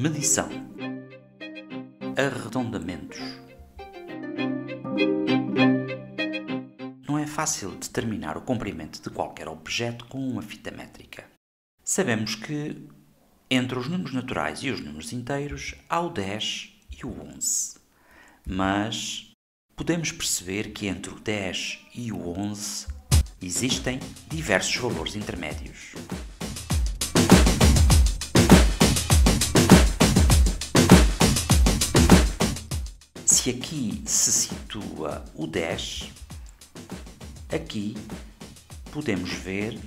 Medição. Arredondamentos. Não é fácil determinar o comprimento de qualquer objeto com uma fita métrica. Sabemos que entre os números naturais e os números inteiros há o 10 e o 11. Mas podemos perceber que entre o 10 e o 11 existem diversos valores intermédios. Se aqui se situa o 10, aqui podemos ver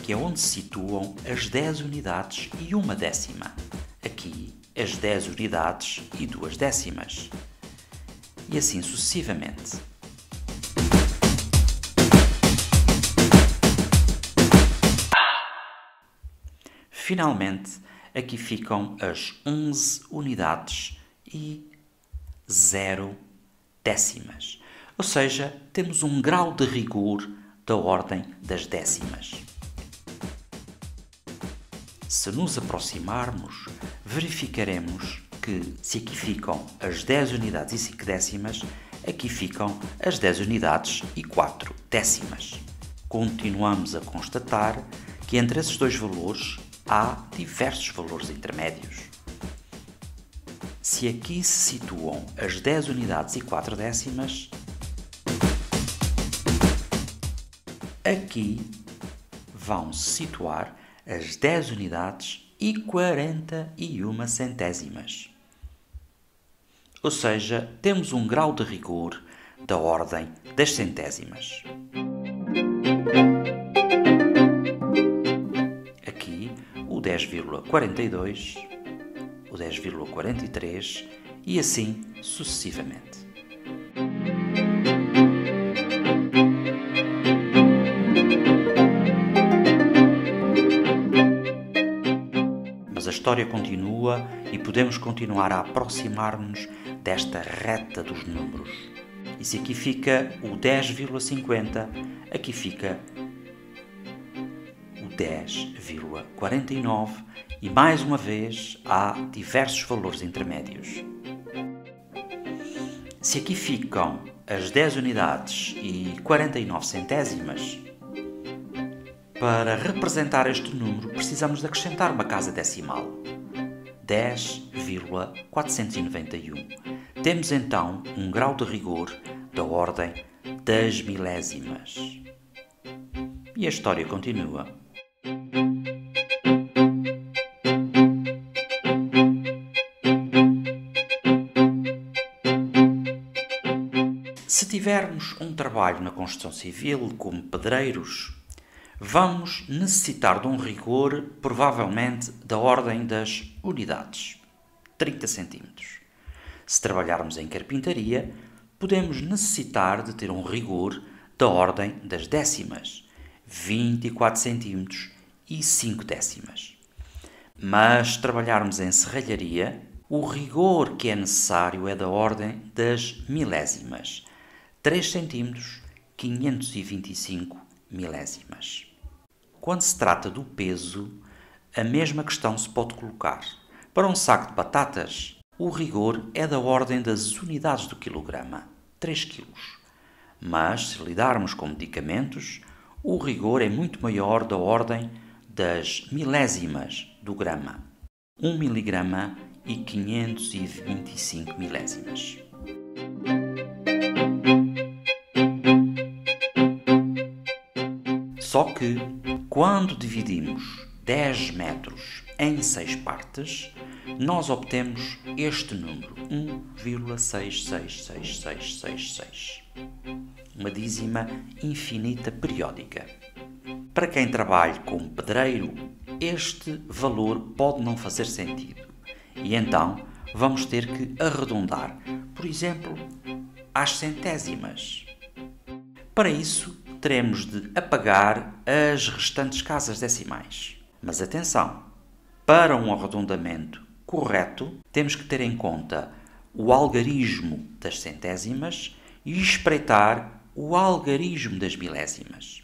que é onde se situam as 10 unidades e uma décima. Aqui, as 10 unidades e duas décimas. E assim sucessivamente. Finalmente, aqui ficam as 11 unidades e 0 décimas. Ou seja, temos um grau de rigor da ordem das décimas. Se nos aproximarmos, verificaremos que, se aqui ficam as 10 unidades e 5 décimas, aqui ficam as 10 unidades e 4 décimas. Continuamos a constatar que entre esses dois valores há diversos valores intermédios. Se aqui se situam as 10 unidades e 4 décimas, aqui vão se situar as 10 unidades e 41 centésimas. Ou seja, temos um grau de rigor da ordem das centésimas. Aqui o 10,42, o 10,43 e assim sucessivamente. Mas a história continua e podemos continuar a aproximar-nos desta reta dos números. E se aqui fica o 10,50, aqui fica o 10,49 e mais uma vez há diversos valores intermédios. Se aqui ficam as 10 unidades e 49 centésimas, para representar este número, precisamos de acrescentar uma casa decimal. 10,491. Temos então um grau de rigor da ordem das milésimas. E a história continua. Se tivermos um trabalho na construção civil como pedreiros, vamos necessitar de um rigor provavelmente da ordem das unidades, 30 cm. Se trabalharmos em carpintaria, podemos necessitar de ter um rigor da ordem das décimas, 24 cm e 5 décimas. Mas se trabalharmos em serralharia, o rigor que é necessário é da ordem das milésimas, 3 cm, 525 milésimas. Quando se trata do peso, a mesma questão se pode colocar. Para um saco de batatas, o rigor é da ordem das unidades do quilograma, 3 kg. Mas, se lidarmos com medicamentos, o rigor é muito maior da ordem das milésimas do grama, 1 mg e 525 milésimas. Só que, quando dividimos 10 metros em 6 partes, nós obtemos este número, 1,66666. Uma dízima infinita periódica. Para quem trabalha como pedreiro, este valor pode não fazer sentido. E então vamos ter que arredondar, por exemplo, às centésimas. Para isso, teremos de apagar as restantes casas decimais. Mas atenção! Para um arredondamento correto, temos que ter em conta o algarismo das centésimas e espreitar o algarismo das milésimas.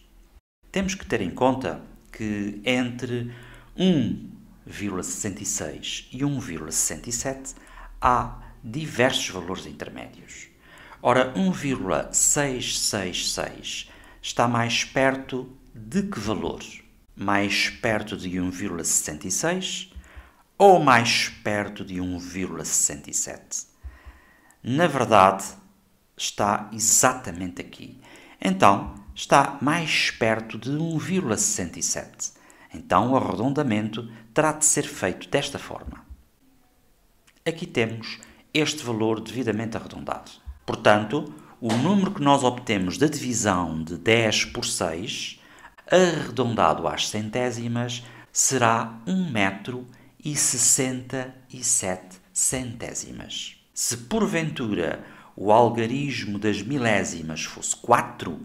Temos que ter em conta que entre 1 1,66 e 1,67, há diversos valores intermédios. Ora, 1,666 está mais perto de que valor? Mais perto de 1,66 ou mais perto de 1,67? Na verdade, está exatamente aqui. Então, está mais perto de 1,67. Então, o arredondamento terá de ser feito desta forma. Aqui temos este valor devidamente arredondado. Portanto, o número que nós obtemos da divisão de 10 por 6, arredondado às centésimas, será 1 metro e 67 centésimas. Se porventura o algarismo das milésimas fosse 4,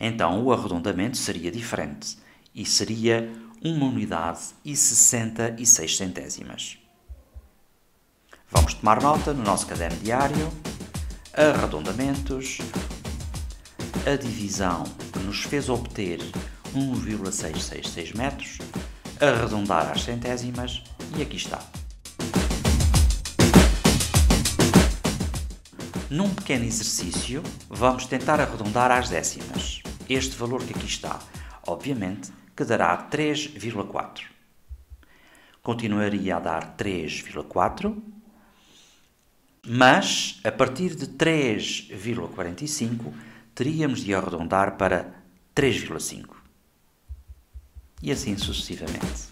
então o arredondamento seria diferente e seria uma unidade e 66 centésimas. Vamos tomar nota no nosso caderno diário, arredondamentos, a divisão que nos fez obter 1,666 metros, arredondar às centésimas e aqui está. Num pequeno exercício, vamos tentar arredondar às décimas. Este valor que aqui está, obviamente, que dará 3,4. Continuaria a dar 3,4, mas a partir de 3,45 teríamos de arredondar para 3,5. E assim sucessivamente.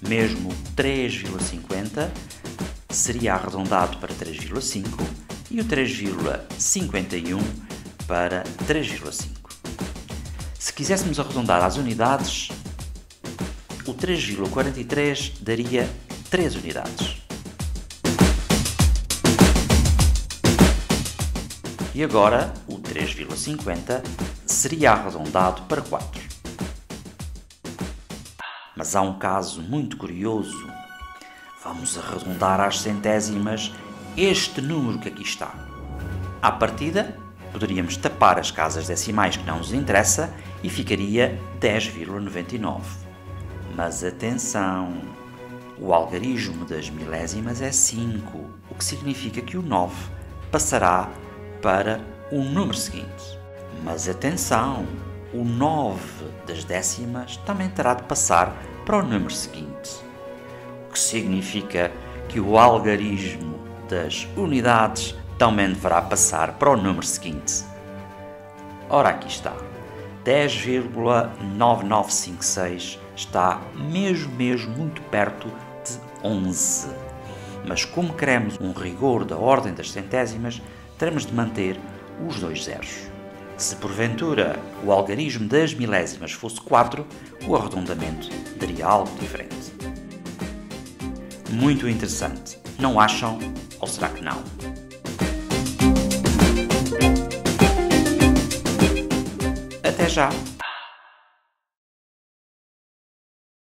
Mesmo 3,50 seria arredondado para 3,5 e o 3,51 para 3,5. Se quiséssemos arredondar às unidades, o 3,43 daria 3 unidades. E agora o 3,50 seria arredondado para 4. Mas há um caso muito curioso. Vamos arredondar às centésimas este número que aqui está. À partida, poderíamos tapar as casas decimais que não nos interessa e ficaria 10,99. Mas atenção, o algarismo das milésimas é 5, o que significa que o 9 passará para o número seguinte. Mas atenção, o 9 das décimas também terá de passar para o número seguinte, o que significa que o algarismo das unidades também deverá passar para o número seguinte. Ora, aqui está. 10,9956 está mesmo, mesmo muito perto de 11. Mas como queremos um rigor da ordem das centésimas, teremos de manter os dois zeros. Se porventura o algarismo das milésimas fosse 4, o arredondamento daria algo diferente. Muito interessante, não acham? Ou será que não? Até já!